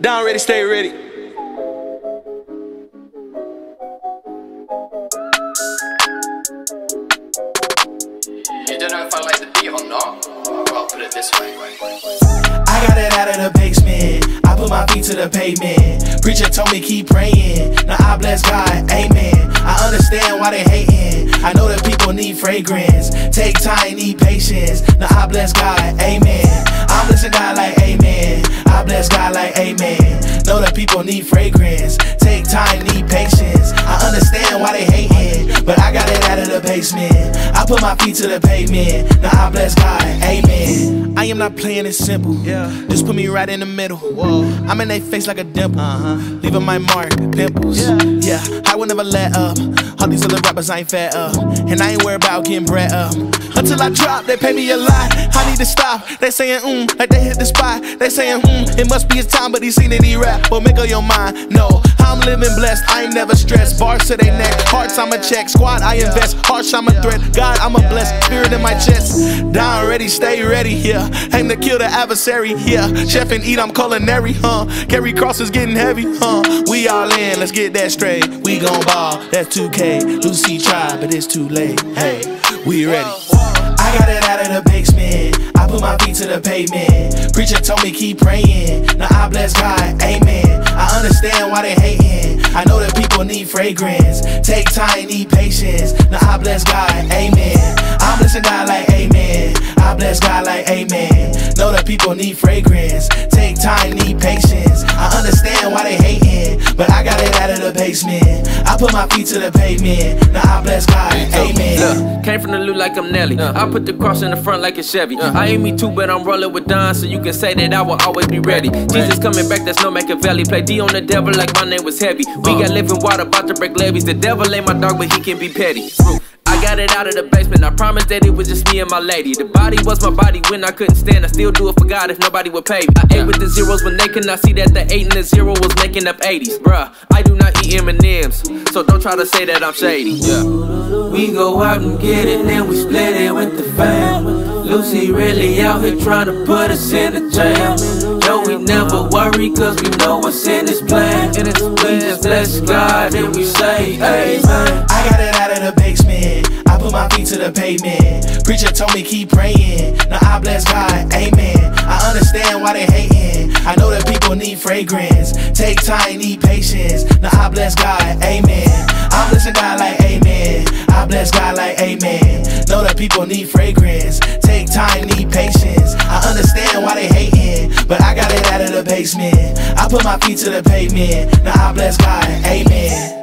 Don Ready, stay ready. You don't know if I like the beat oh or not? Well, put it this way. I got it out of the basement. I put my feet to the pavement. Preacher told me keep praying. Now I bless God, amen. I understand why they hating. I know that people need fragrance. Take time, need patience. Now I bless God, amen. I'm blessing God like amen. I bless God like amen. Know that people need fragrance. Take time, need patience. I understand why they hating, but I got it out of the basement. I put my feet to the pavement. Now I bless God, amen. I am not playing it simple. Yeah. Just put me right in the middle. Whoa. I'm in their face like a dimple. Uh-huh. Leaving my mark, pimples. Yeah. yeah, I will never let up. All these other rappers I ain't fed up. And I ain't worried about getting bread up. Until I drop, they pay me a lot. I need to stop. They saying, mm, like they hit the spot. They saying, mm, it must be his time, but he seen it, he rap. But make up your mind, no. I'm living blessed, I ain't never stressed. Bars to they neck, hearts I'm a check. Squad, I invest. Harsh, I'm a threat. God, I'm a blessed. Spirit in my chest. Don Ready, stay ready, yeah. Aim to kill the adversary, yeah. Chef and eat, I'm culinary, huh? Carry crosses getting heavy, huh? We all in, let's get that straight. We gon' ball, that's 2K. Lucy tried, but it's too late. Hey, we ready. I got it out of the basement. I put my feet to the pavement. Preacher told me keep praying. Now I bless God, amen. I understand why they hating. I know that people need fragrance. Take time, need patience. Now I bless God, amen. I'm blessing God like bless God like amen. Know that people need fragrance. Take time, need patience. I understand why they hating, but I got it out of the basement. I put my feet to the pavement. Now I bless God, amen. Look, came from the loot like I'm Nelly. I put the cross in the front like a Chevy. I ain't me too, but I'm rolling with Don, so you can say that I will always be ready. Jesus coming back, that's no Machiavelli. Play D on the devil like my name was heavy. We uh. got living water, about to break levees. The devil ain't my dog, but he can be petty. I got it out of the basement. I promised that it was just me and my lady. The body was my body when I couldn't stand. I still do it for God if nobody would pay me. I ate with the zeros when they could not see that the eight and the zero was making up 80s. Bruh, I do not eat M&M's, so don't try to say that I'm shady. Yeah. We go out and get it, then we split it with the fam. Lucy really out here trying to put us in a jam. No, we never worry, cause we know what's in this plan. And it's we just bless God and we say, Amen. I got it the pavement. Preacher told me keep praying. Now I bless God, amen. I understand why they hating. I know that people need fragrance. Take time, need patience. Now I bless God, amen. I'm blessing God like amen. I bless God like amen. Know that people need fragrance. Take time, need patience. I understand why they hating, but I got it out of the basement. I put my feet to the pavement. Now I bless God, amen.